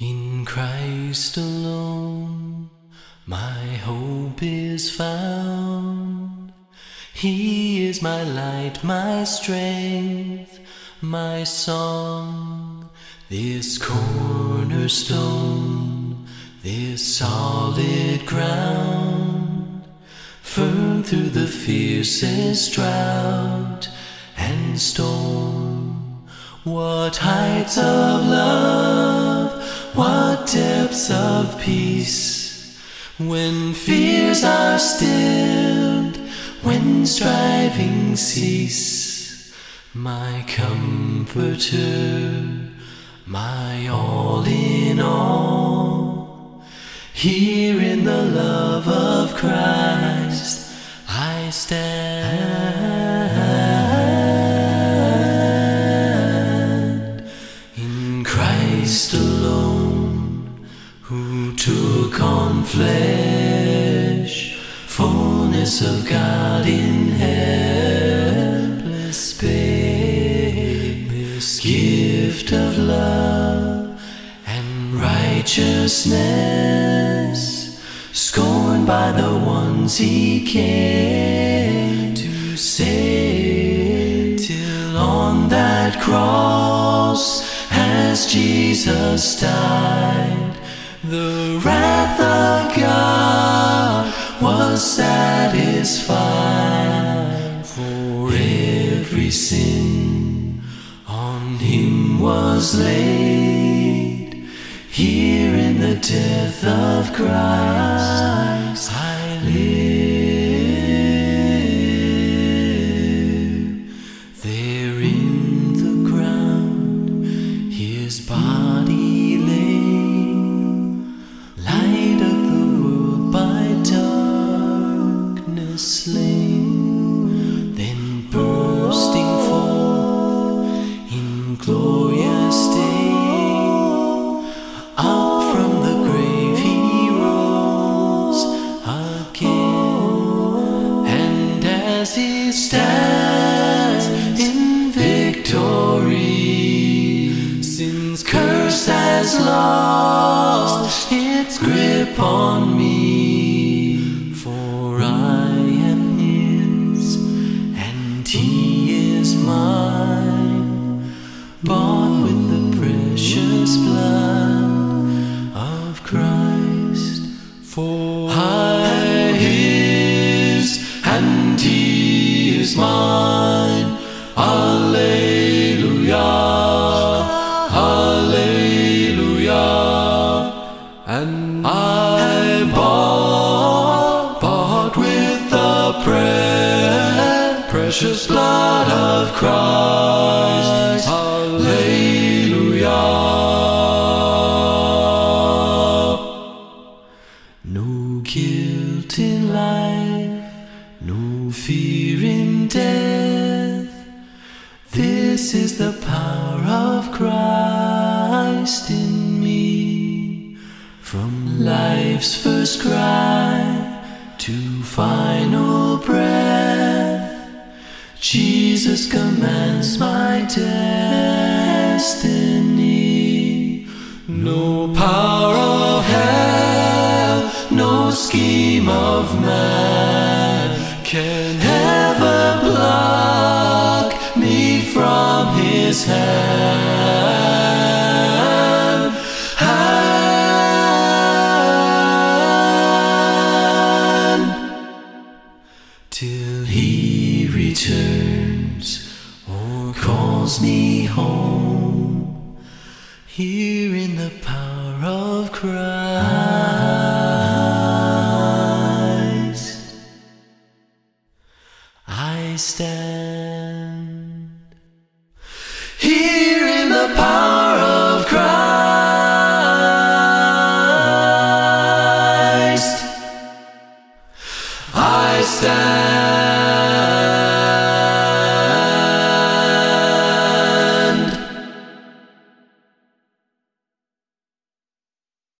In Christ alone, my hope is found. He is my light, my strength, my song. This cornerstone, this solid ground, firm through the fiercest drought and storm. What heights of love! What depths of peace when fears are stilled, when striving cease. My comforter, my all in all. Here in the love of Christ I stand. Took on flesh, fullness of God in helpless this gift of love and righteousness, scorned by the ones he came to save, till on that cross, as Jesus died, the wrath of God was satisfied for every sin on him was laid. Here in the death of Christ I live. Slain, then bursting forth in glorious day. Up from the grave he rose again, and as he stands in victory, sin's curse has lost its grip on me. And I bought, bought with the pre- precious blood of Christ. Alleluia. No guilt in life, no fear in death. This is the power of Christ in life's first cry to final breath, Jesus commands my destiny. No power calls me home here in the power of Christ. I stand